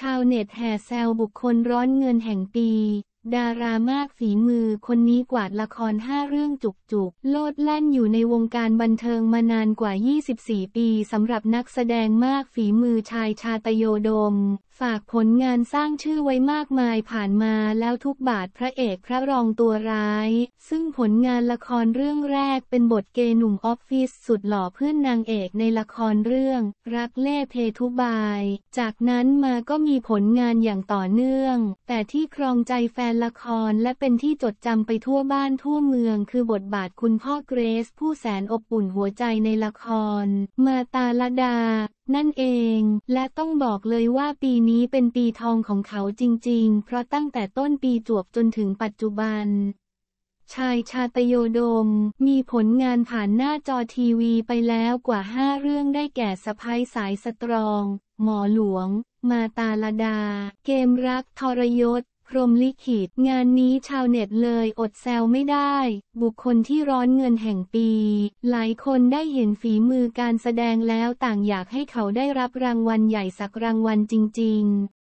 ชาวเน็ตแห่แซวบุคคลร้อนเงินแห่งปี ดารามากฝีมือคนนี้กวาดละครห้าเรื่องจุกๆ โลดแล่นอยู่ในวงการบันเทิงมานานกว่า 24 ปีสำหรับนักแสดงมากฝีมือชายชาตโยดม ฝากผลงานสร้างชื่อไว้มากมายผ่านมาแล้วทุกบาทพระเอกพระรองตัวร้าย ซึ่งผลงานละครเรื่องแรกเป็นบทเกยหนุ่มออฟฟิศสุดหล่อเพื่อนนางเอกในละครเรื่อง รักเล่เพทุบาย จากนั้นมาก็มีผลงานอย่างต่อเนื่อง แต่ที่ครองใจแฟนละครและเป็นที่จดจำไปทั่วบ้านทั่วเมือง คือบทบาทคุณพ่อเกรซ ผู้แสนอบอุ่นหัวใจในละคร มาตาลดา นั่นเอง และต้องบอกเลยว่าปีนี้เป็นปีทองของเขาจริง ๆ เพราะตั้งแต่ต้นปีจวบจนถึงปัจจุบันชายชาตโยดม มีผลงานผ่านหน้าจอทีวีไปแล้วกว่า 5 เรื่องได้แก่สะพ้ายสายสตรอง หมอหลวง มาตาลดา เกมรักทรยศ พรมลิขิต งานนี้ชาวเน็ตเลยอดแซวไม่ได้ บุคคลที่ร้อนเงินแห่งปี หลายคนได้เห็นฝีมือการแสดงแล้วต่างอยากให้เขาได้รับรางวัลใหญ่สักรางวัลจริง ๆ